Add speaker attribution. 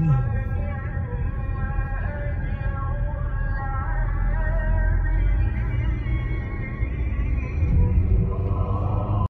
Speaker 1: Hmm.